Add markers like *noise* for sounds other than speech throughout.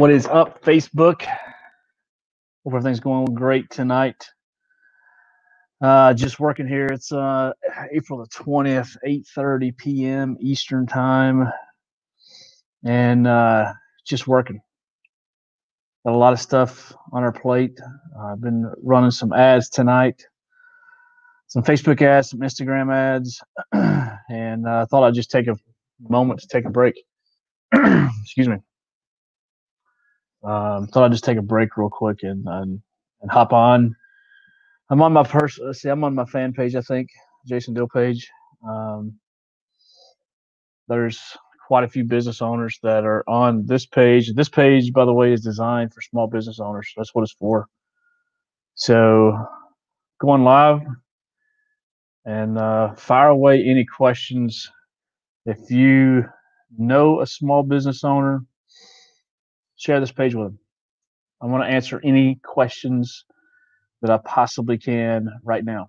What is up, Facebook? Hope everything's going great tonight. Uh, just working here. It's uh, April the twentieth, eight thirty p.m. Eastern time, and uh, just working. Got a lot of stuff on our plate. Uh, I've been running some ads tonight, some Facebook ads, some Instagram ads, *clears throat* and uh, I thought I'd just take a moment to take a break. *clears throat* Excuse me. Um, thought I'd just take a break real quick and and, and hop on. I'm on my person. See, I'm on my fan page. I think Jason Dill page. Um, there's quite a few business owners that are on this page. This page, by the way, is designed for small business owners. That's what it's for. So, going live and uh, fire away any questions. If you know a small business owner share this page with them. I want to answer any questions that I possibly can right now.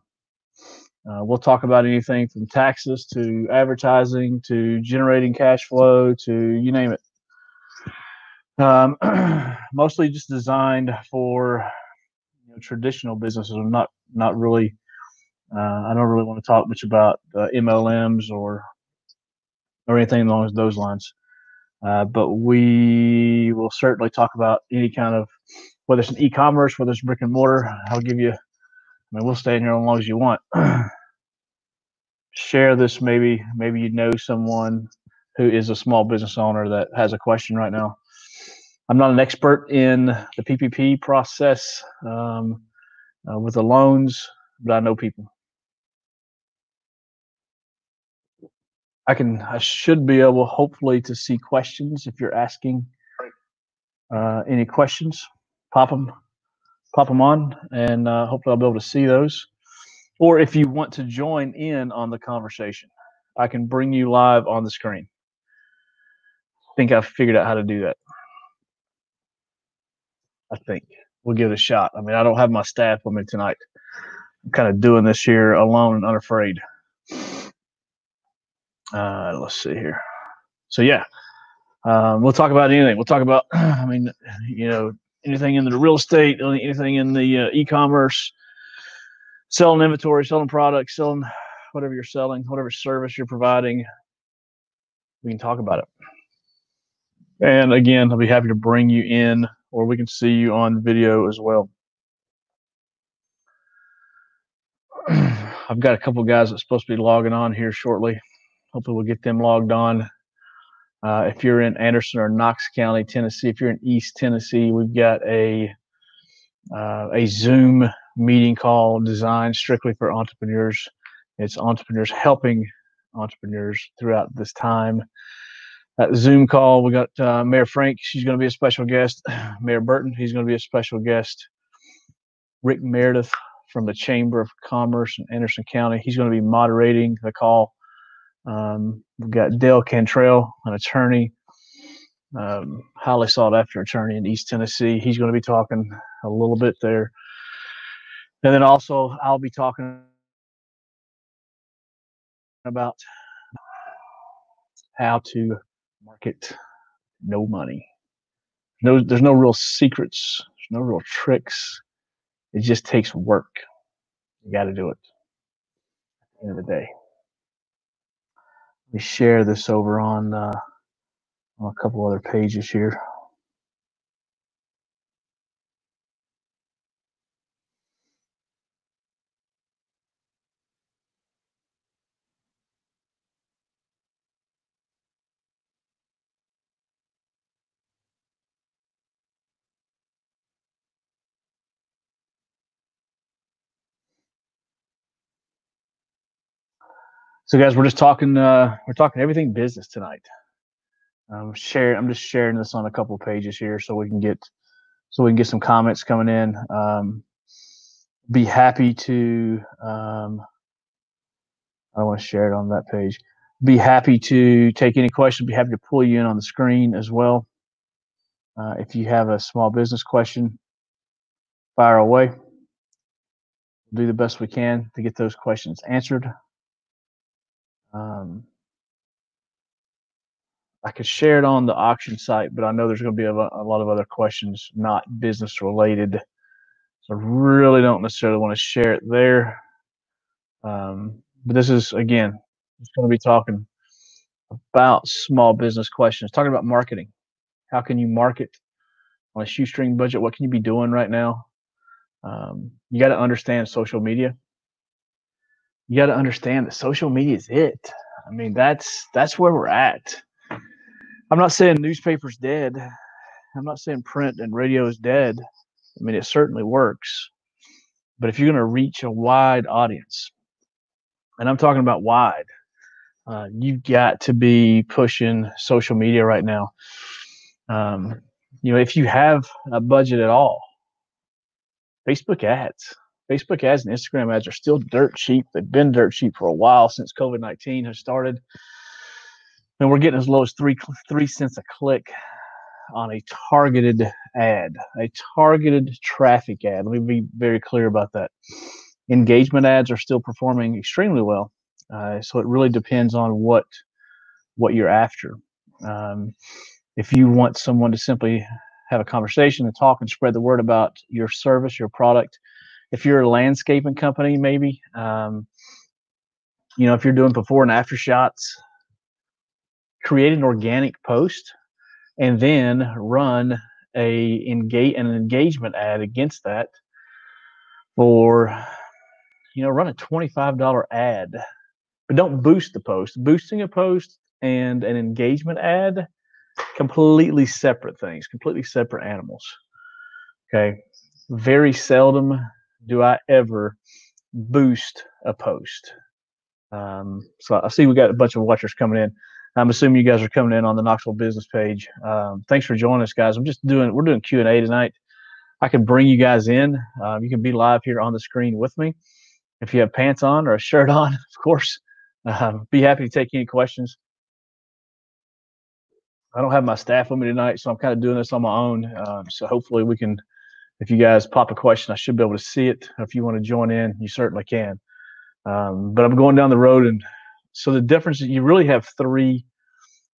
Uh, we'll talk about anything from taxes to advertising to generating cash flow to you name it. Um, *clears throat* mostly just designed for you know, traditional businesses. I'm not not really. Uh, I don't really want to talk much about uh, MLMs or or anything along those lines. Uh, but we will certainly talk about any kind of whether it's an e-commerce, whether it's brick and mortar. I'll give you. I mean, we'll stay in here as long as you want. *clears throat* Share this. Maybe maybe you know someone who is a small business owner that has a question right now. I'm not an expert in the PPP process um, uh, with the loans, but I know people. I can, I should be able, hopefully, to see questions if you're asking uh, any questions. Pop them, pop them on, and uh, hopefully I'll be able to see those. Or if you want to join in on the conversation, I can bring you live on the screen. I think I've figured out how to do that. I think we'll give it a shot. I mean, I don't have my staff with me tonight. I'm kind of doing this here alone and unafraid. Uh, let's see here. So yeah, um, we'll talk about anything. We'll talk about, *clears throat* I mean, you know, anything in the real estate, anything in the uh, e-commerce, selling inventory, selling products, selling whatever you're selling, whatever service you're providing. We can talk about it. And again, I'll be happy to bring you in, or we can see you on video as well. *clears throat* I've got a couple guys that's supposed to be logging on here shortly. Hopefully, we'll get them logged on. Uh, if you're in Anderson or Knox County, Tennessee, if you're in East Tennessee, we've got a uh, a Zoom meeting call designed strictly for entrepreneurs. It's entrepreneurs helping entrepreneurs throughout this time. That Zoom call, we got uh, Mayor Frank. She's going to be a special guest. *clears throat* Mayor Burton, he's going to be a special guest. Rick Meredith from the Chamber of Commerce in Anderson County, he's going to be moderating the call. Um, we've got Dale Cantrell, an attorney, um, highly sought after attorney in East Tennessee. He's going to be talking a little bit there. And then also, I'll be talking about how to market no money. No, there's no real secrets, there's no real tricks. It just takes work. You got to do it at the end of the day me share this over on, uh, on a couple other pages here. So, guys, we're just talking. Uh, we're talking everything business tonight. I'm sharing. I'm just sharing this on a couple pages here, so we can get so we can get some comments coming in. Um, be happy to. Um, I want to share it on that page. Be happy to take any questions. Be happy to pull you in on the screen as well. Uh, if you have a small business question, fire away. Do the best we can to get those questions answered. Um, I could share it on the auction site, but I know there's going to be a, a lot of other questions not business related. So I really don't necessarily want to share it there. Um, but this is, again, just going to be talking about small business questions, talking about marketing. How can you market on a shoestring budget? What can you be doing right now? Um, you got to understand social media. You got to understand that social media is it. I mean, that's that's where we're at. I'm not saying newspapers dead. I'm not saying print and radio is dead. I mean, it certainly works. But if you're going to reach a wide audience, and I'm talking about wide, uh, you've got to be pushing social media right now. Um, you know, if you have a budget at all, Facebook ads, Facebook ads and Instagram ads are still dirt cheap. They've been dirt cheap for a while since COVID 19 has started. And we're getting as low as three three cents a click on a targeted ad, a targeted traffic ad. Let me be very clear about that. Engagement ads are still performing extremely well. Uh, so it really depends on what what you're after. Um, if you want someone to simply have a conversation and talk and spread the word about your service, your product, if you're a landscaping company, maybe, um, you know, if you're doing before and after shots, create an organic post and then run a engage an engagement ad against that for you know run a $25 ad. But don't boost the post. Boosting a post and an engagement ad completely separate things completely separate animals. Okay? Very seldom do I ever boost a post. Um, so I see we got a bunch of watchers coming in. I'm assuming you guys are coming in on the Knoxville business page. Um, thanks for joining us, guys. I'm just doing we're doing Q and A tonight. I can bring you guys in. Um, you can be live here on the screen with me. If you have pants on or a shirt *laughs* on, of course, um, be happy to take any questions. I don't have my staff with me tonight, so I'm kind of doing this on my own. Um, so hopefully we can if you guys pop a question, I should be able to see it. If you want to join in, you certainly can. Um, but I'm going down the road, and so the difference is you really have three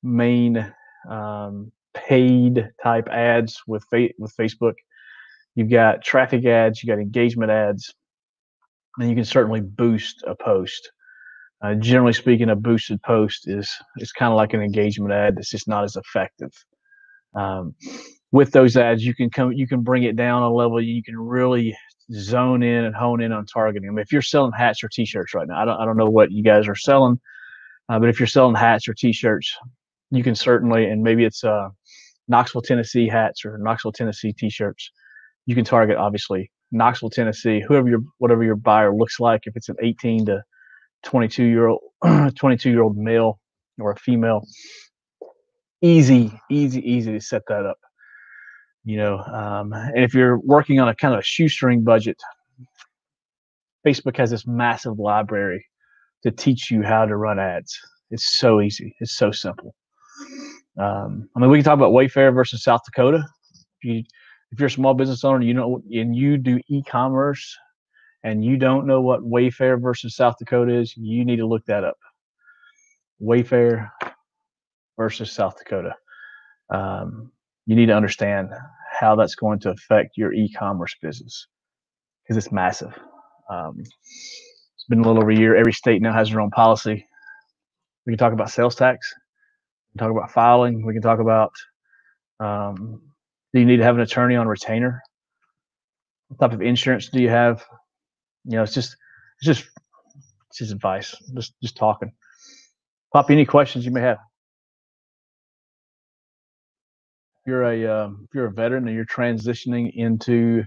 main um, paid type ads with fa- with Facebook. You've got traffic ads, you got engagement ads, and you can certainly boost a post. Uh, generally speaking, a boosted post is is kind of like an engagement ad. It's just not as effective. Um, with those ads, you can come, you can bring it down a level. You can really zone in and hone in on targeting them. If you're selling hats or T-shirts right now, I don't, I don't know what you guys are selling, uh, but if you're selling hats or T-shirts, you can certainly, and maybe it's uh, Knoxville, Tennessee hats or Knoxville, Tennessee T-shirts. You can target obviously Knoxville, Tennessee, whoever your whatever your buyer looks like. If it's an 18 to 22 year old *clears throat* 22 year old male or a female, easy, easy, easy to set that up you know um, and if you're working on a kind of a shoestring budget facebook has this massive library to teach you how to run ads. It's so easy. It's so simple. Um, i mean we can talk about wayfair versus south dakota. If, you, if you're a small business owner you know and you do e-commerce and you don't know what wayfair versus south dakota is you need to look that up. Wayfair versus south dakota. Um, you need to understand how that's going to affect your e-commerce business because it's massive. Um, it's been a little over a year. Every state now has their own policy. We can talk about sales tax. We can talk about filing. We can talk about um, do you need to have an attorney on retainer? What type of insurance do you have? You know, it's just it's just it's just advice. Just just talking. Pop any questions you may have. You're a um, if you're a veteran and you're transitioning into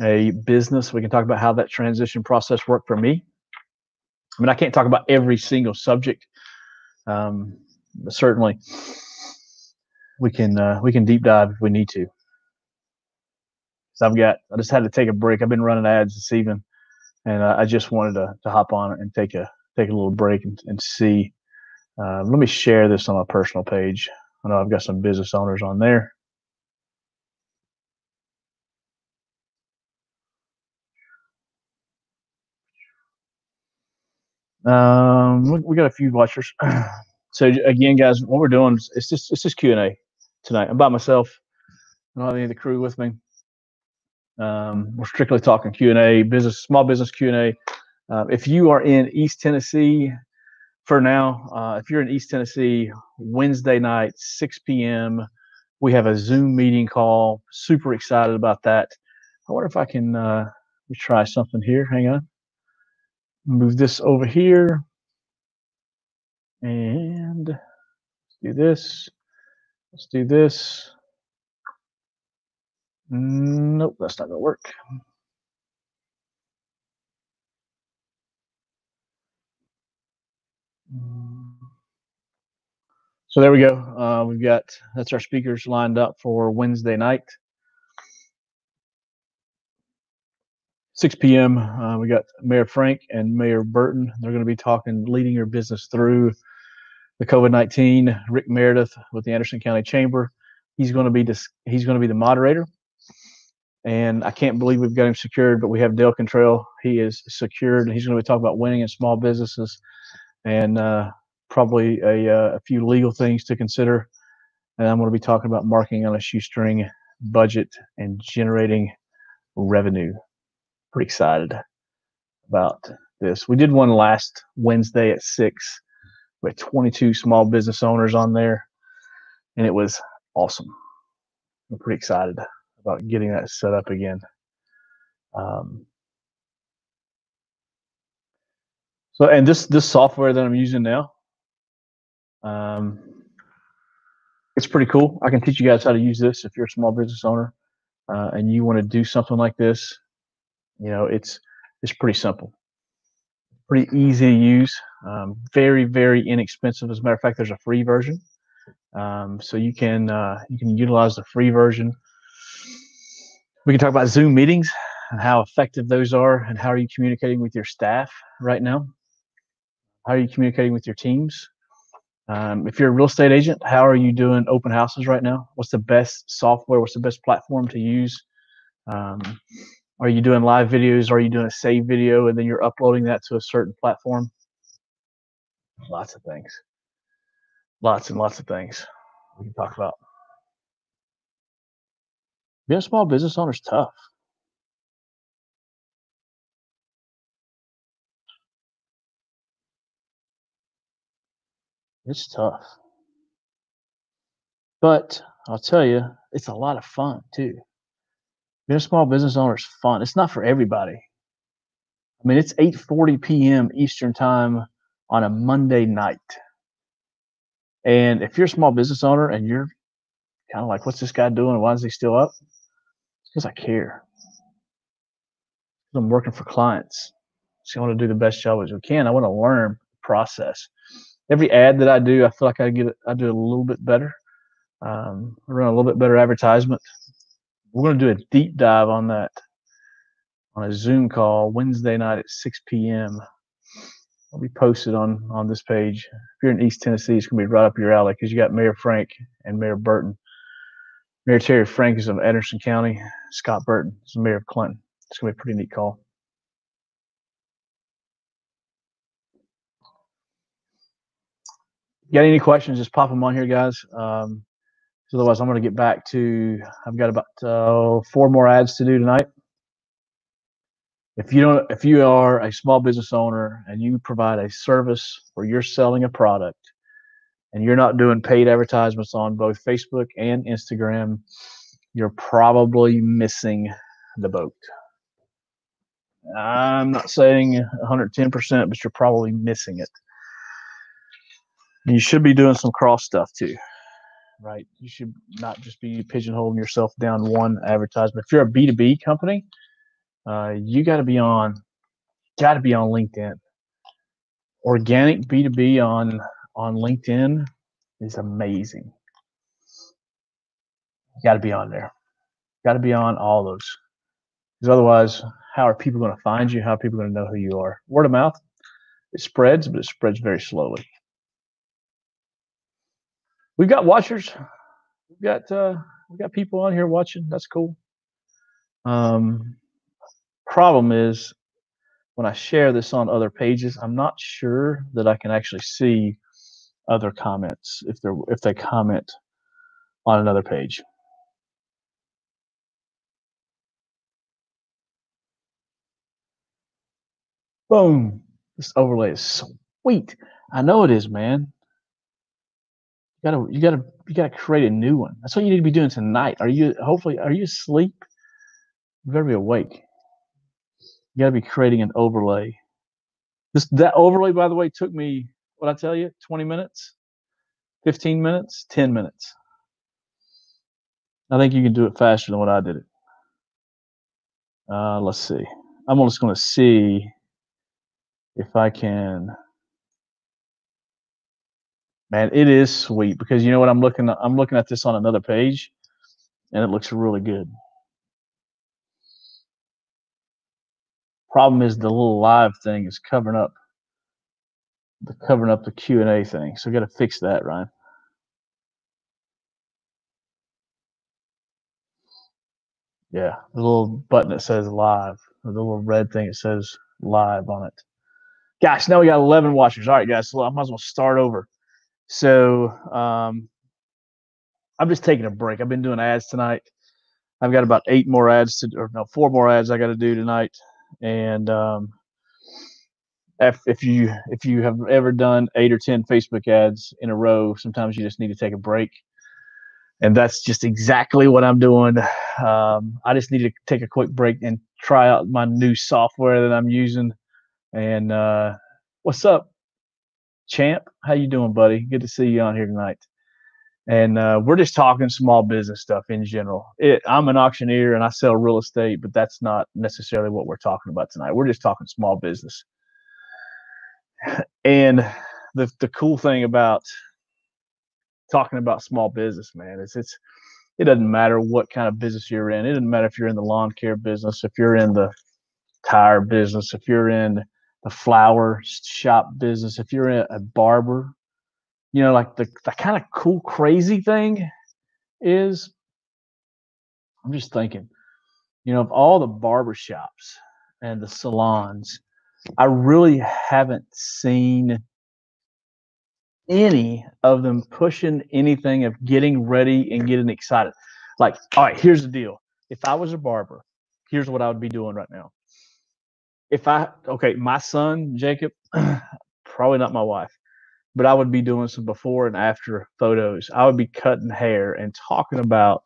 a business, we can talk about how that transition process worked for me. I mean, I can't talk about every single subject, um, but certainly we can uh, we can deep dive if we need to. So I've got I just had to take a break. I've been running ads this evening, and uh, I just wanted to to hop on and take a take a little break and, and see. Uh, let me share this on my personal page. I know I've got some business owners on there. Um, we, we got a few watchers. *clears throat* So again, guys, what we're doing is it's just it's just Q and A tonight. I'm by myself. I don't have any of the crew with me. Um, we're strictly talking Q and A, business, small business Q and A. Uh, if you are in East Tennessee, for now, uh, if you're in East Tennessee, Wednesday night, 6 p.m., we have a Zoom meeting call. Super excited about that. I wonder if I can uh, try something here. Hang on. Move this over here. And let's do this. Let's do this. Nope, that's not going to work. So there we go. Uh, we've got that's our speakers lined up for Wednesday night, 6 p.m. Uh, we got Mayor Frank and Mayor Burton. They're going to be talking, leading your business through the COVID-19. Rick Meredith with the Anderson County Chamber. He's going to be dis- he's going to be the moderator. And I can't believe we've got him secured, but we have Dale Cantrell. He is secured. And he's going to be talking about winning in small businesses and uh, probably a, uh, a few legal things to consider. And I'm going to be talking about marketing on a shoestring budget and generating revenue. Pretty excited about this. We did one last Wednesday at six with 22 small business owners on there, and it was awesome. I'm pretty excited about getting that set up again. Um, so, and this this software that I'm using now, um, it's pretty cool. I can teach you guys how to use this if you're a small business owner uh, and you want to do something like this. You know, it's it's pretty simple, pretty easy to use, um, very very inexpensive. As a matter of fact, there's a free version, um, so you can uh, you can utilize the free version. We can talk about Zoom meetings and how effective those are, and how are you communicating with your staff right now? How are you communicating with your teams? Um, if you're a real estate agent, how are you doing open houses right now? What's the best software? What's the best platform to use? Um, are you doing live videos? Are you doing a save video and then you're uploading that to a certain platform? Lots of things. Lots and lots of things we can talk about. Being a small business owner is tough. It's tough. But I'll tell you, it's a lot of fun too. Being a small business owner is fun. It's not for everybody. I mean, it's 8:40 p.m. Eastern time on a Monday night. And if you're a small business owner and you're kind of like, what's this guy doing? Why is he still up? Because I care. I'm working for clients. So I want to do the best job as we can. I want to learn the process every ad that I do, I feel like I get I do a little bit better. Um, run a little bit better advertisement. We're going to do a deep dive on that on a Zoom call Wednesday night at 6 p.m. I'll be posted on on this page. If you're in East Tennessee, it's going to be right up your alley because you got Mayor Frank and Mayor Burton. Mayor Terry Frank is of Anderson County. Scott Burton is the mayor of Clinton. It's going to be a pretty neat call. Got any questions, just pop them on here, guys. Um, otherwise, I'm going to get back to. I've got about uh, four more ads to do tonight. If you don't, if you are a small business owner and you provide a service or you're selling a product, and you're not doing paid advertisements on both Facebook and Instagram, you're probably missing the boat. I'm not saying 110%, but you're probably missing it you should be doing some cross stuff too, right? You should not just be pigeonholing yourself down one advertisement. If you're a B2B company, uh, you got to be on, got to be on LinkedIn. Organic B2B on on LinkedIn is amazing. Got to be on there. Got to be on all those. Because otherwise, how are people going to find you? How are people going to know who you are? Word of mouth, it spreads, but it spreads very slowly we've got watchers. We've got uh, we've got people on here watching. That's cool. Um, problem is when I share this on other pages, I'm not sure that I can actually see other comments if they're if they comment on another page. Boom. This overlay is sweet. I know it is, man. You gotta you gotta you gotta create a new one. That's what you need to be doing tonight. Are you hopefully are you asleep? You better be awake. You gotta be creating an overlay. This that overlay, by the way, took me what I tell you, 20 minutes, 15 minutes, 10 minutes. I think you can do it faster than what I did it. Uh, let's see. I'm just going to see if I can. Man, it is sweet because you know what I'm looking at. I'm looking at this on another page, and it looks really good. Problem is the little live thing is covering up the covering up the Q and A thing. So got to fix that, Ryan. Yeah, the little button that says live, the little red thing that says live on it. Gosh, now we got 11 watchers. All right, guys, so I might as well start over. So um, I'm just taking a break. I've been doing ads tonight. I've got about eight more ads to, or no, four more ads I got to do tonight, and um, if, if you if you have ever done eight or ten Facebook ads in a row, sometimes you just need to take a break, and that's just exactly what I'm doing. Um, I just need to take a quick break and try out my new software that I'm using. And uh, what's up, champ? How you doing, buddy? Good to see you on here tonight. And uh, we're just talking small business stuff in general. It, I'm an auctioneer and I sell real estate, but that's not necessarily what we're talking about tonight. We're just talking small business *sighs* and the the cool thing about talking about small business, man, is it's it doesn't matter what kind of business you're in. It doesn't matter if you're in the lawn care business, if you're in the tire business, if you're in the flower shop business, if you're a barber, you know, like the, the kind of cool, crazy thing is I'm just thinking, you know, of all the barber shops and the salons I really haven't seen any of them pushing anything of getting ready and getting excited. Like, all right, here's the deal. If I was a barber, here's what I would be doing right now. If I, okay, my son, Jacob, *clears throat* probably not my wife, but I would be doing some before and after photos. I would be cutting hair and talking about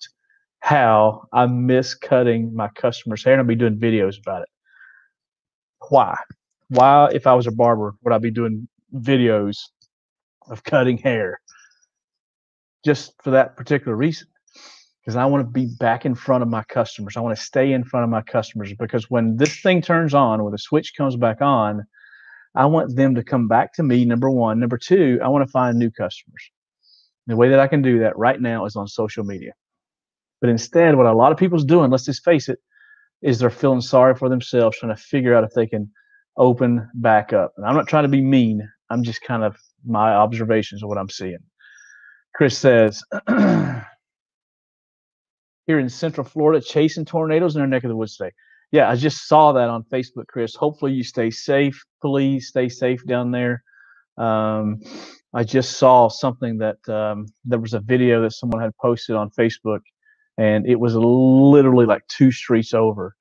how I miss cutting my customers' hair and I'd be doing videos about it. Why? why, if I was a barber, would I be doing videos of cutting hair? Just for that particular reason. Because I want to be back in front of my customers. I want to stay in front of my customers because when this thing turns on, when the switch comes back on, I want them to come back to me, number one. Number two, I want to find new customers. The way that I can do that right now is on social media. But instead, what a lot of people's doing, let's just face it, is they're feeling sorry for themselves, trying to figure out if they can open back up. And I'm not trying to be mean. I'm just kind of my observations of what I'm seeing. Chris says, *clears throat* here in Central Florida, chasing tornadoes in our neck of the woods today. Yeah, I just saw that on Facebook, Chris. Hopefully you stay safe. Please stay safe down there. Um, I just saw something that um, there was a video that someone had posted on Facebook, and it was literally like two streets over.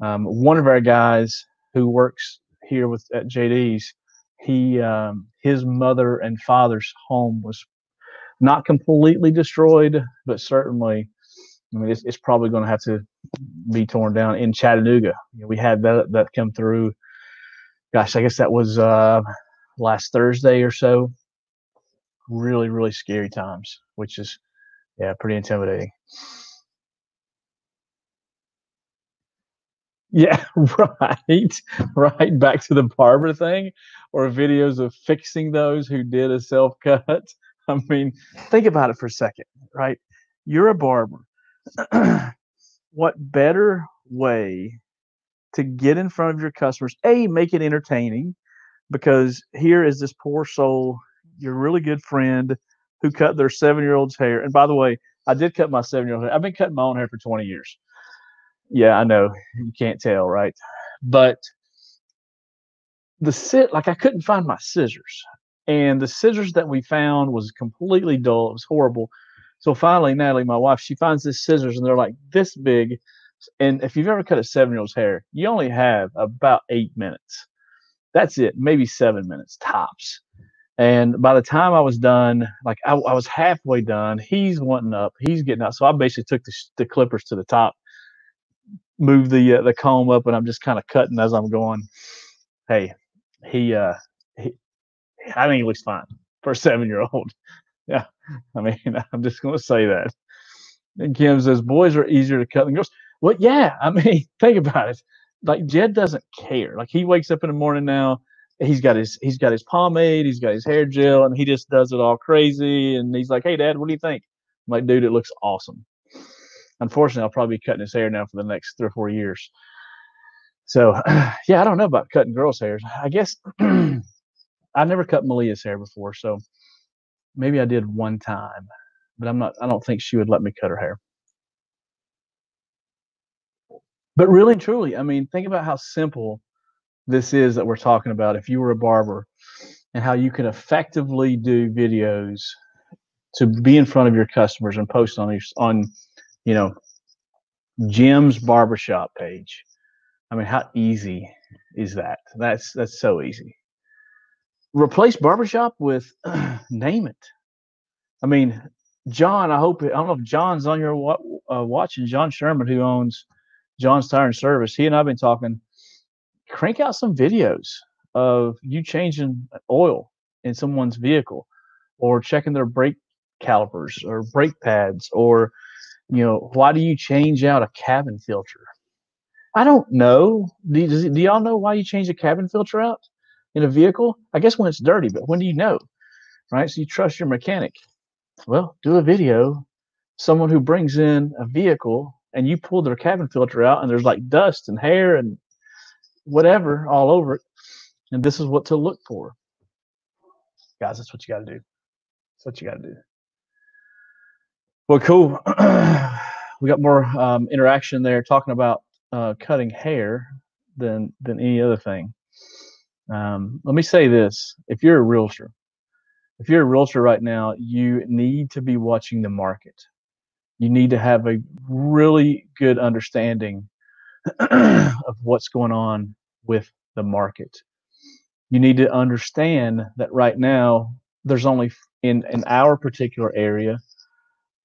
Um, one of our guys who works here with at JD's, he um, his mother and father's home was not completely destroyed, but certainly, I mean, it's, it's probably going to have to be torn down in Chattanooga. You know, we had that that come through. Gosh, I guess that was uh, last Thursday or so. Really, really scary times, which is yeah, pretty intimidating. Yeah, *laughs* right, right. Back to the barber thing, or videos of fixing those who did a self cut. *laughs* I mean, think about it for a second, right? You're a barber. *clears throat* what better way to get in front of your customers? A, make it entertaining, because here is this poor soul, your really good friend, who cut their seven year old's hair. And by the way, I did cut my seven year old hair. I've been cutting my own hair for 20 years. Yeah, I know you can't tell, right? But the sit like I couldn't find my scissors, and the scissors that we found was completely dull. It was horrible. So finally, Natalie, my wife, she finds this scissors, and they're like this big. And if you've ever cut a seven-year-old's hair, you only have about eight minutes. That's it, maybe seven minutes tops. And by the time I was done, like I, I was halfway done, he's wanting up, he's getting out. So I basically took the, the clippers to the top, moved the uh, the comb up, and I'm just kind of cutting as I'm going. Hey, he uh, he, I think he looks fine for a seven year old. Yeah, *laughs* I mean, *laughs* I'm just going to say that. And Kim says boys are easier to cut than girls. Well, yeah, *laughs* I mean, think about it. Like Jed doesn't care. Like he wakes up in the morning now. He's got his he's got his pomade, he's got his hair gel, and he just does it all crazy. And he's like, "Hey, Dad, what do you think?" I'm like, "Dude, it looks awesome." Unfortunately, I'll probably be cutting his hair now for the next three or four years. So, *clears throat* yeah, I don't know about cutting girls' hairs. I guess *clears throat* I never cut Malia's hair before, so maybe I did one time, but I'm not. I don't think she would let me cut her hair. But really, truly, I mean, think about how simple this is that we're talking about. If you were a barber, and how you can effectively do videos to be in front of your customers and post on your on, you know, Jim's barbershop page. I mean, how easy is that? That's that's so easy replace barbershop with *clears throat* name it. I mean, John, I hope I don't know if John's on your uh, watching. John Sherman, who owns John's Tire and Service, he and I've been talking. Crank out some videos of you changing oil in someone's vehicle, or checking their brake calipers or brake pads, or you know, why do you change out a cabin filter? I don't know. Do, do y'all know why you change a cabin filter out? In a vehicle? I guess when it's dirty, but when do you know? Right? So you trust your mechanic. Well, do a video. Someone who brings in a vehicle and you pull their cabin filter out and there's like dust and hair and whatever all over it. And this is what to look for. Guys, that's what you got to do. That's what you got to do. Well, cool. *clears throat* we got more um, interaction there talking about uh, cutting hair than than any other thing. Um, let me say this: if you're a realtor, if you're a realtor right now, you need to be watching the market. You need to have a really good understanding *clears throat* of what's going on with the market. You need to understand that right now there's only in in our particular area,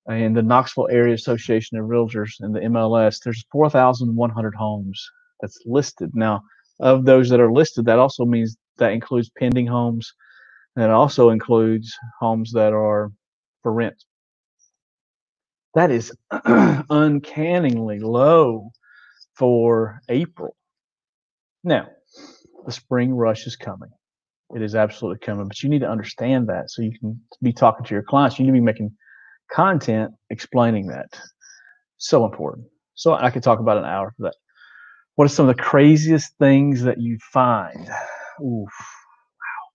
in the Knoxville Area Association of Realtors and the MLS, there's 4,100 homes that's listed now of those that are listed, that also means that includes pending homes, and also includes homes that are for rent. That is *clears throat* uncannily low for April. Now, the spring rush is coming. It is absolutely coming, but you need to understand that so you can be talking to your clients. You need to be making content explaining that. So important. So I could talk about an hour for that. What are some of the craziest things that you find? Oof. Wow.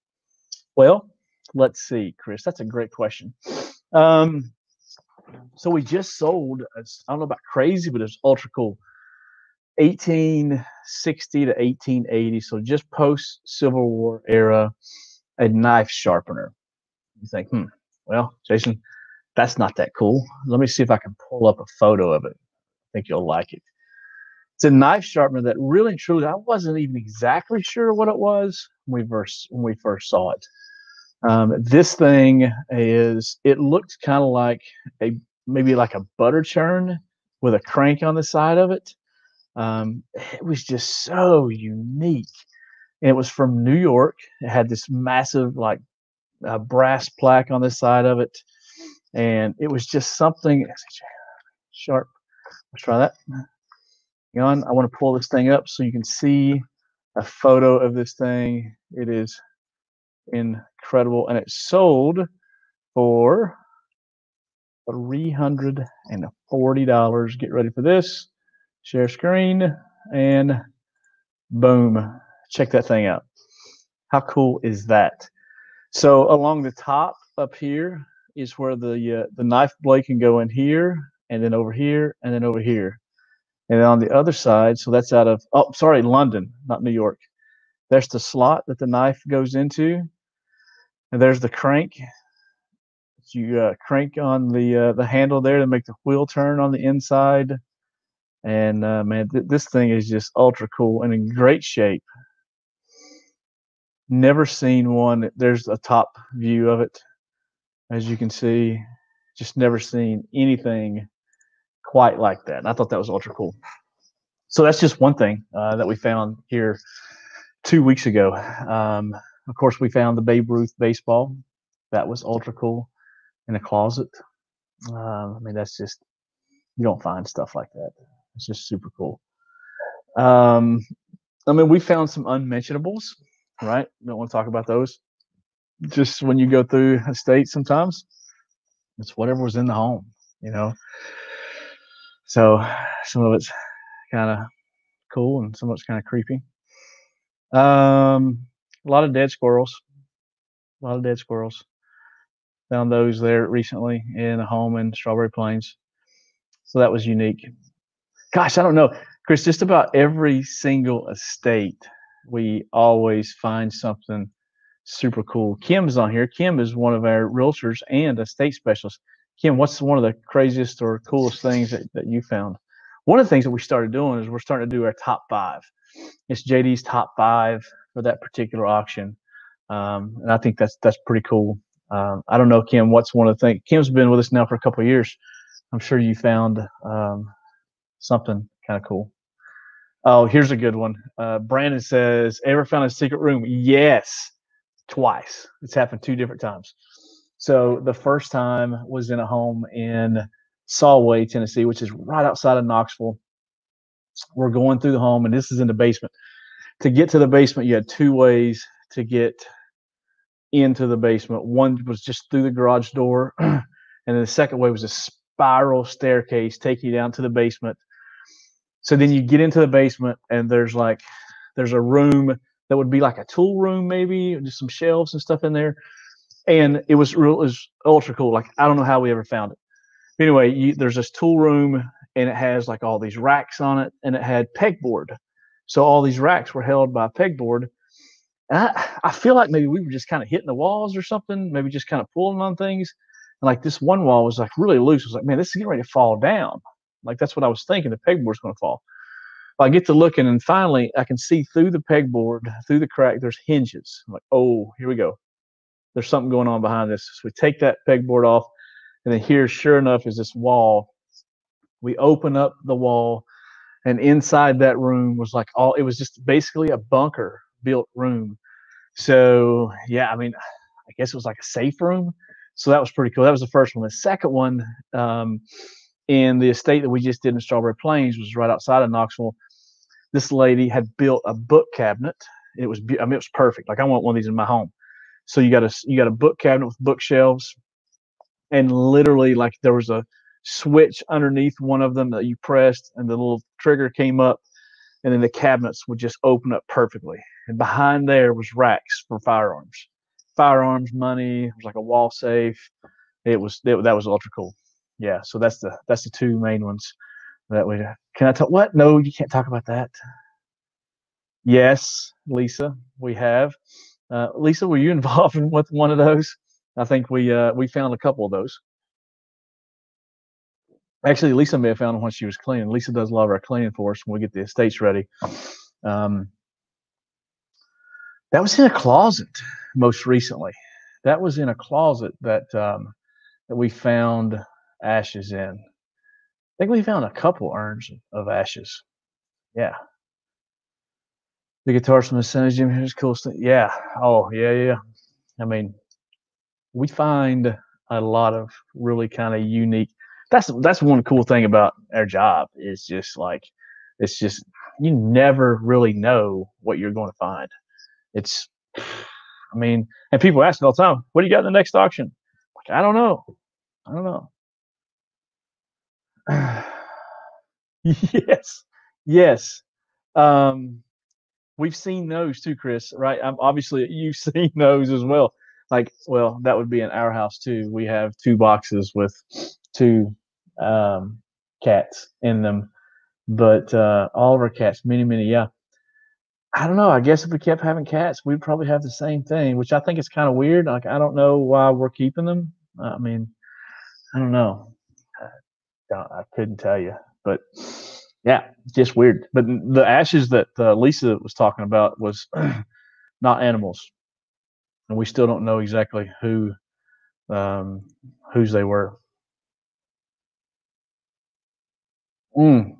Well, let's see, Chris. That's a great question. Um, so we just sold, I don't know about crazy, but it's ultra cool. 1860 to 1880, so just post Civil War era, a knife sharpener. You think, hmm, well, Jason, that's not that cool. Let me see if I can pull up a photo of it. I think you'll like it it's a knife sharpener that really truly I wasn't even exactly sure what it was when we first when we first saw it. Um, this thing is it looked kind of like a maybe like a butter churn with a crank on the side of it. Um, it was just so unique. And it was from New York. It had this massive like uh, brass plaque on the side of it, and it was just something sharp. Let's try that on. I want to pull this thing up so you can see a photo of this thing. It is incredible. And it sold for $340. Get ready for this. Share screen and boom. Check that thing out. How cool is that? So along the top up here is where the uh, the knife blade can go in here and then over here and then over here. And on the other side, so that's out of, oh, sorry, London, not New York. There's the slot that the knife goes into. And there's the crank. You uh, crank on the uh, the handle there to make the wheel turn on the inside. And uh, man, th- this thing is just ultra cool and in great shape. Never seen one. There's a top view of it, as you can see. Just never seen anything quite like that. And I thought that was ultra cool. So that's just one thing uh, that we found here two weeks ago. Um, of course, we found the Babe Ruth baseball. That was ultra cool in a closet. Um, I mean, that's just you don't find stuff like that. It's just super cool. Um, I mean, we found some unmentionables, right? Don't want to talk about those. Just when you go through a state, sometimes it's whatever was in the home, you know. So *sighs* some of it's kind of cool and some of it's kind of creepy. Um, a lot of dead squirrels. A lot of dead squirrels. Found those there recently in a home in Strawberry Plains. So that was unique. Gosh, I don't know. Chris, just about every single estate, we always find something super cool. Kim's on here. Kim is one of our realtors and estate specialists. Kim, what's one of the craziest or coolest things that, that you found? One of the things that we started doing is we're starting to do our top five. It's JD's top five for that particular auction, um, and I think that's that's pretty cool. Um, I don't know, Kim. What's one of the things? Kim's been with us now for a couple years. I'm sure you found um, something kind of cool. Oh, here's a good one. Uh, Brandon says, "Ever found a secret room?" Yes, twice. It's happened two different times. So the first time was in a home in Solway, Tennessee, which is right outside of Knoxville. We're going through the home, and this is in the basement. To get to the basement, you had two ways to get into the basement. One was just through the garage door, *clears throat* and then the second way was a spiral staircase taking you down to the basement. So then you get into the basement, and there's like there's a room that would be like a tool room, maybe just some shelves and stuff in there and it was real, it was ultra cool. Like I don't know how we ever found it. Anyway, you, there's this tool room, and it has like all these racks on it, and it had pegboard. So all these racks were held by pegboard. And I, I feel like maybe we were just kind of hitting the walls or something, maybe just kind of pulling on things. And like this one wall was like really loose. I was like, man, this is getting ready to fall down. Like that's what I was thinking. The pegboard's going to fall. I get to looking, and finally I can see through the pegboard, through the crack, there's hinges. I'm like, oh, here we go there's something going on behind this. So we take that pegboard off, and then here, sure enough, is this wall. We open up the wall, and inside that room was like all. It was just basically a bunker built room. So yeah, I mean, I guess it was like a safe room. So that was pretty cool. That was the first one. The second one, um, in the estate that we just did in Strawberry Plains, was right outside of Knoxville. This lady had built a book cabinet. It was, I mean, it was perfect. Like I want one of these in my home. So you got a you got a book cabinet with bookshelves, and literally like there was a switch underneath one of them that you pressed, and the little trigger came up, and then the cabinets would just open up perfectly. And behind there was racks for firearms, firearms, money. It was like a wall safe. It was it, that was ultra cool. Yeah, so that's the that's the two main ones that we can I talk what? No, you can't talk about that. Yes, Lisa, we have. Uh, Lisa, were you *laughs* involved in with one of those? I think we uh, we found a couple of those. Actually, Lisa may have found when she was cleaning. Lisa does a lot of our cleaning for us when we get the estates ready. Um, that was in a closet most recently. That was in a closet that um, that we found ashes in. I think we found a couple urns of ashes. Yeah, the guitars from the Senate Jim coolest thing. Yeah. Oh, yeah, yeah. I mean, we find a lot of really kind of unique. That's that's one cool thing about our job is just like it's just you never really know what you're going to find. It's, I mean, and people ask all the time, "What do you got in the next auction?" Like, I don't know. I don't know. *sighs* yes, yes. Um, we've seen those too, Chris. Right? I'm, obviously, *laughs* you've seen those as well. Like, well, that would be in our house too. We have two boxes with two um, cats in them, but uh, all of our cats, many, many, yeah. I don't know. I guess if we kept having cats, we'd probably have the same thing, which I think is kind of weird. Like I don't know why we're keeping them. I mean, I don't know. I, I couldn't tell you, but yeah, just weird. But the ashes that uh, Lisa was talking about was *clears throat* not animals, and we still don't know exactly who um, whose they were. Mm.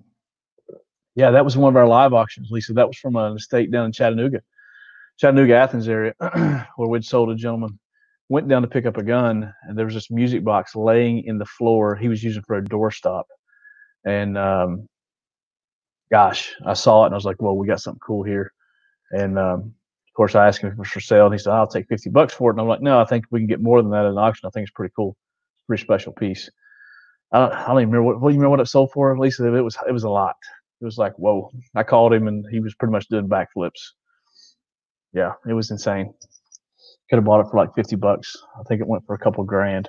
Yeah, that was one of our live auctions, Lisa. That was from an estate down in Chattanooga, Chattanooga, Athens area, *clears throat* where we'd sold a gentleman. Went down to pick up a gun, and there was this music box laying in the floor. He was using for a doorstop, and um, gosh, I saw it and I was like, "Well, we got something cool here." And um, of course, I asked him if it was for sale, and he said, "I'll take fifty bucks for it." And I'm like, "No, I think we can get more than that at an auction. I think it's pretty cool, it's pretty special piece." I don't, I don't even remember what, what you remember what it sold for, Lisa. It was it was a lot. It was like whoa. I called him and he was pretty much doing backflips. Yeah, it was insane. Could have bought it for like fifty bucks. I think it went for a couple grand.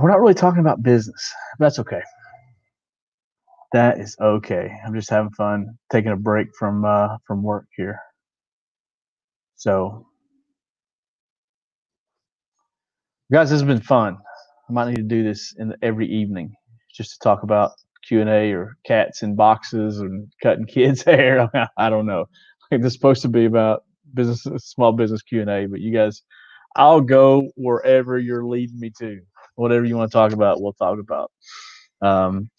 We're not really talking about business. that's okay. That is okay. I'm just having fun, taking a break from uh, from work here. So, guys, this has been fun. I might need to do this in every evening just to talk about Q and A or cats in boxes and cutting *laughs* kids' hair. *laughs* I don't know. Like this is supposed to be about business, small business Q and A, but you guys, I'll go wherever you're leading me to. Whatever you want to talk about, we'll talk about. Um,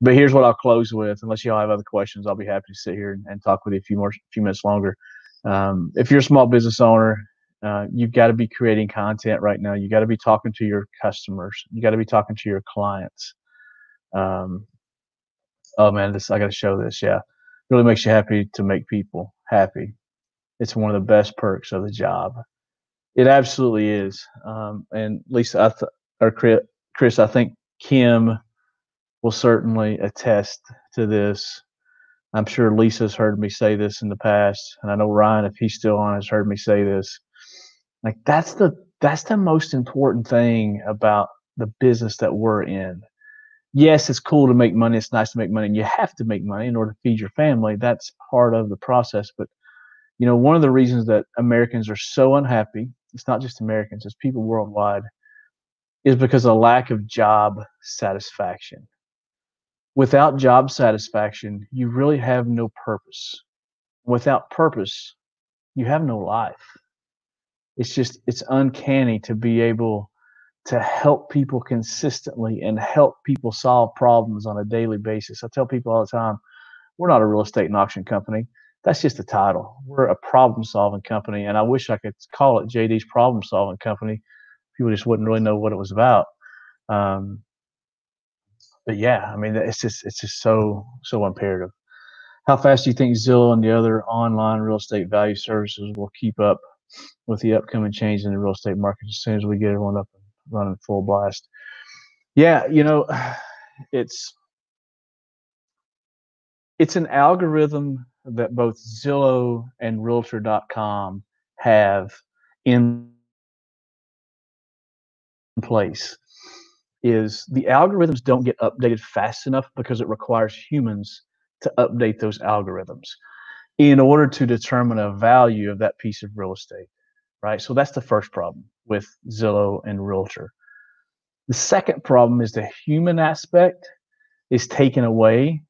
but here's what I'll close with. Unless y'all have other questions, I'll be happy to sit here and, and talk with you a few more, few minutes longer. Um, if you're a small business owner uh, you've got to be creating content right now. You got to be talking to your customers. You got to be talking to your clients. Um, oh man, this I got to show this. Yeah, really makes you happy to make people happy. It's one of the best perks of the job. It absolutely is. Um, and Lisa, I th- or Chris, I think Kim will certainly attest to this. I'm sure Lisa's heard me say this in the past, and I know Ryan, if he's still on, has heard me say this. Like that's the that's the most important thing about the business that we're in. Yes, it's cool to make money. It's nice to make money, and you have to make money in order to feed your family. That's part of the process. But you know, one of the reasons that Americans are so unhappy, it's not just Americans, it's people worldwide, is because of a lack of job satisfaction. Without job satisfaction, you really have no purpose. Without purpose, you have no life it's just it's uncanny to be able to help people consistently and help people solve problems on a daily basis. I tell people all the time, we're not a real estate and auction company. That's just a title. We're a problem solving company. And I wish I could call it JD's problem solving company. People just wouldn't really know what it was about. Um, but yeah, I mean, it's just, it's just so, so imperative. How fast do you think Zillow and the other online real estate value services will keep up with the upcoming change in the real estate market as soon as we get everyone up and running full blast. Yeah, you know, *sighs* it's it's an algorithm that both Zillow and Realtor.com have in place. Is the algorithms don't get updated fast enough because it requires humans to update those algorithms in order to determine a value of that piece of real estate, right? So that's the first problem with Zillow and Realtor. The second problem is the human aspect is taken away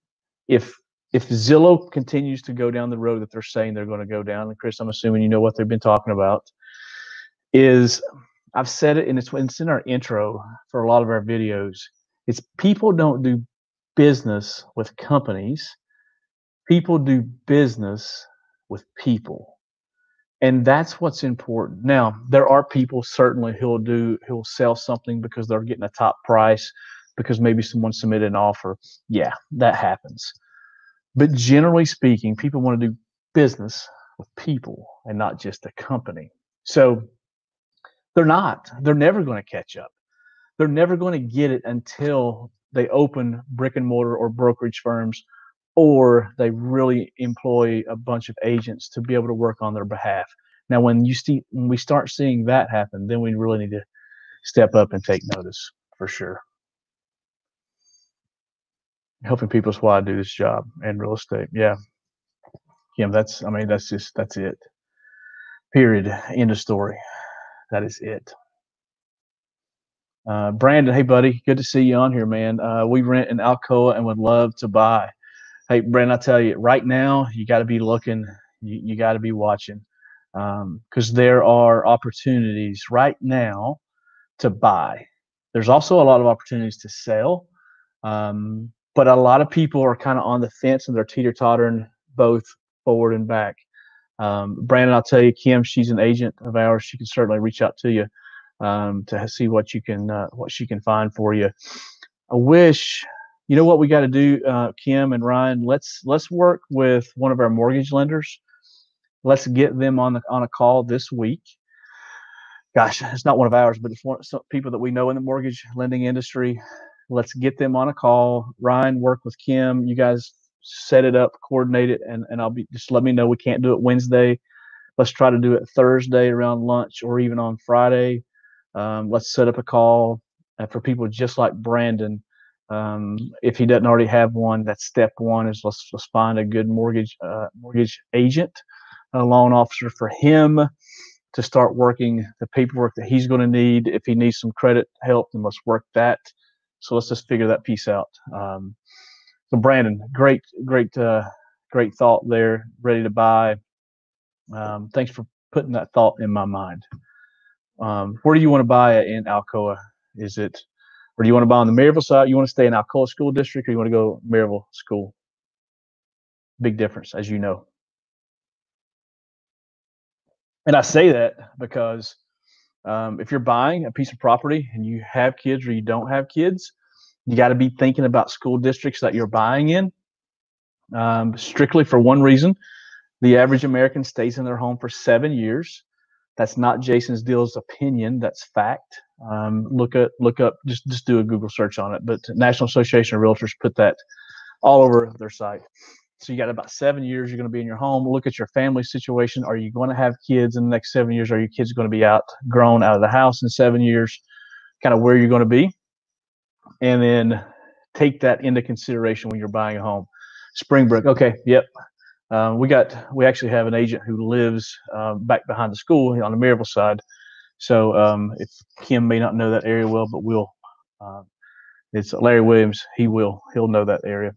if if Zillow continues to go down the road that they're saying they're going to go down, and Chris, I'm assuming you know what they've been talking about, is I've said it and it's, it's in our intro for a lot of our videos. It's people don't do business with companies. People do business with people. And that's what's important. Now there are people certainly who'll do who'll sell something because they're getting a top price because maybe someone submitted an offer. Yeah that happens. But generally speaking people want to do business with people and not just a company. So they're not they're never going to catch up they're never going to get it until they open brick and mortar or brokerage firms or they really employ a bunch of agents to be able to work on their behalf. Now, when you see when we start seeing that happen, then we really need to step up and take notice for sure. Helping people is why I do this job in real estate. Yeah. Kim, that's I mean that's just that's it. Period. End of story. That is it. Uh, Brandon, hey buddy, good to see you on here, man. Uh, we rent in Alcoa and would love to buy. Hey, Brandon, I tell you, right now you got to be looking, you, you got to be watching, because um, there are opportunities right now to buy. There's also a lot of opportunities to sell, um, but a lot of people are kind of on the fence and they're teeter tottering both forward and back. Um, Brandon, I'll tell you, Kim, she's an agent of ours. She can certainly reach out to you um, to see what you can uh, what she can find for you. I wish, you know, what we got to do, uh, Kim and Ryan. Let's let's work with one of our mortgage lenders. Let's get them on the on a call this week. Gosh, it's not one of ours, but it's one some people that we know in the mortgage lending industry. Let's get them on a call. Ryan, work with Kim. You guys set it up, coordinate it, and, and I'll be just let me know. We can't do it Wednesday. Let's try to do it Thursday around lunch or even on Friday. Um, let's set up a call uh, for people just like Brandon. Um, if he doesn't already have one, that's step one is let's, let's find a good mortgage uh, mortgage agent, a loan officer for him to start working the paperwork that he's going to need. If he needs some credit help, then let's work that. So let's just figure that piece out. Um, so Brandon, great, great, uh, great thought there. Ready to buy. Um, thanks for putting that thought in my mind. Um, where do you want to buy it in Alcoa? Is it, or do you want to buy on the Maryville side? You want to stay in Alcoa School District, or you want to go Maryville School? Big difference, as you know. And I say that because um, if you're buying a piece of property and you have kids or you don't have kids, you got to be thinking about school districts that you're buying in um, strictly for one reason. The average American stays in their home for seven years. That's not Jason's Deal's opinion. That's fact. Um, look at look up just just do a Google search on it. But National Association of Realtors put that all over their site. So you got about seven years you're going to be in your home. Look at your family situation. Are you going to have kids in the next seven years? Are your kids going to be out grown out of the house in seven years? Kind of where you're going to be and then take that into consideration when you're buying a home. Springbrook, okay, yep. Um, we got we actually have an agent who lives um, back behind the school on the Maryville side. So um, if Kim may not know that area well, but we'll. Uh, it's Larry Williams. He will. He'll know that area.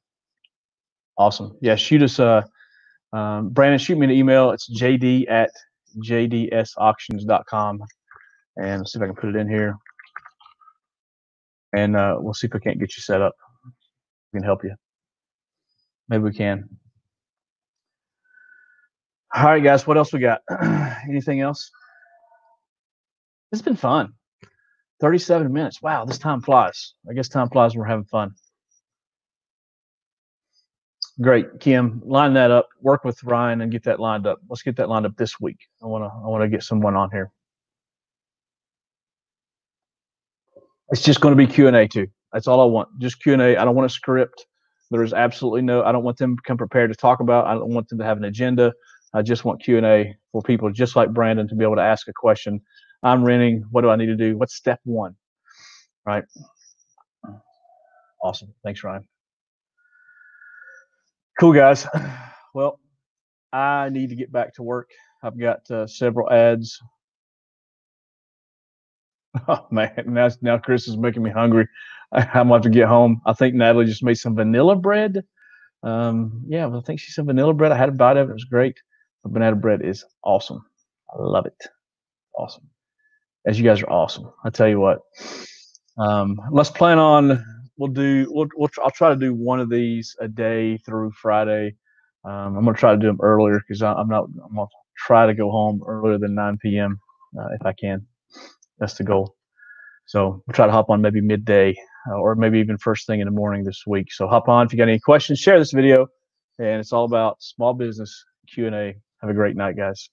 Awesome. Yeah. Shoot us. Uh, um, Brandon, shoot me an email. It's jd at jdsauctions.com. And let's see if I can put it in here and uh, we'll see if we can't get you set up. We can help you. Maybe we can. All right, guys. What else we got? *clears throat* Anything else? It's been fun. 37 minutes. Wow, this time flies. I guess time flies we're having fun. Great, Kim. Line that up. Work with Ryan and get that lined up. Let's get that lined up this week. I wanna I wanna get someone on here. It's just going to be Q and A too. That's all I want. Just Q and A. I don't want a script. There is absolutely no. I don't want them to come prepared to talk about. I don't want them to have an agenda. I just want Q and A for people just like Brandon to be able to ask a question. I'm renting. What do I need to do? What's step one? Right. Awesome. Thanks, Ryan. Cool guys. *sighs* Well, I need to get back to work. I've got uh, several ads *laughs* Oh man, now now Chris is making me hungry. I, *laughs* I'm about to get home. I think Natalie just made some vanilla bread. Um, yeah, I think she said vanilla bread. I had a bite of it. It was great. The banana bread is awesome. I love it. Awesome. As you guys are awesome. I tell you what. Um, let's plan on. We'll do. We'll, we'll. I'll try to do one of these a day through Friday. Um, I'm gonna try to do them earlier because I'm not. I'm gonna try to go home earlier than 9 p.m. Uh, if I can. That's the goal. So we'll try to hop on maybe midday uh, or maybe even first thing in the morning this week. So hop on if you got any questions, share this video, and it's all about small business Q and A. Have a great night, guys.